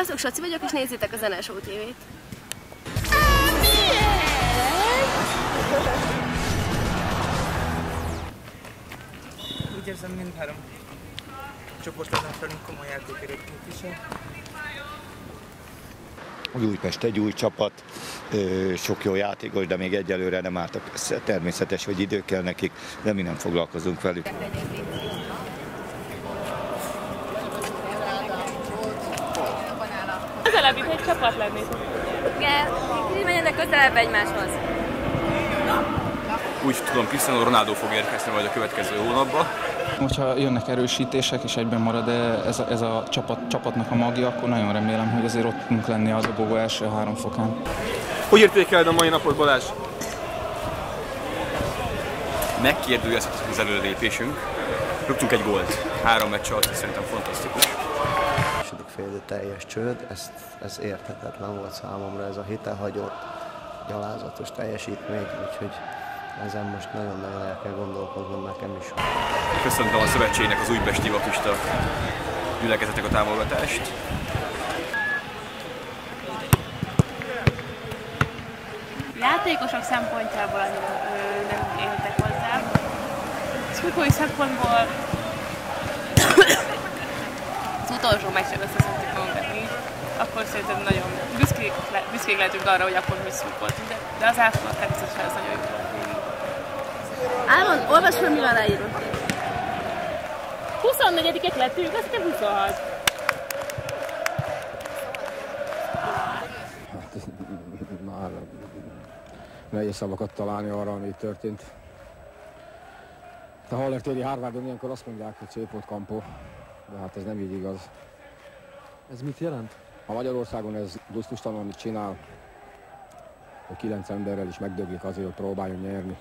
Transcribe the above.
Azok Saci vagyok, és nézzétek a Zeneshow TV-t. Úgy érzem, mindhárom csoportozás felünk komoly játékérőt képvisel. Újpest egy új csapat, sok jó játékos, de még egyelőre nem álltak össze. Természetes, hogy idő kell nekik, de mi nem foglalkozunk velük. Közelebb itt egy csapat lennétek. Igen, kicsit menjenek közelebb egymáshoz. Úgy tudom, Cristiano Ronaldo fog érkezni majd a következő hónapban. Hogyha jönnek erősítések és egyben marad -e ez a, ez a csapat, csapatnak a magja, akkor nagyon remélem, hogy azért ott tudunk lenni a dobogó első három fokán. Hogy értékeled a mai napot, Balázs? Megkérdőjelezhető az előrelépésünk. Rúgtunk egy gólt. Három meccs alatt, szerintem fantasztikus. Idő teljes csőd, ez, ez érthetetlen volt számomra, ez a hitelhagyott, gyalázatos teljesítmény, úgyhogy ezen most nagyon-nagyon el kell gondolkodnom nekem is. Köszöntöm a szövetségnek, az újpesti vakista gyülekezetek a támogatást. Játékosok szempontjából annyira nem éltek hozzá. Szurkolói szempontból az utolsó meccsen összeszedtük magunkat mi, akkor szerintem nagyon büszkék, le, büszkék lehetünk arra, hogy akkor mi szurkoltunk, de, de az átlag természetesen ez nagyon jó volt végig. Álmon, olvasd fel, mi van leírva. 24-ek lettünk, azt hiszem 26. már nehéz szavakat találni arra, ami történt. A Haller téri Harvardon ilyenkor azt mondják, hogy szép volt kampó, de hát ez nem így igaz. Ez mit jelent? Ha Magyarországon ez gusztustalan, amit csinál, hogy kilenc emberrel is megdöglik azért, hogy próbáljon nyerni,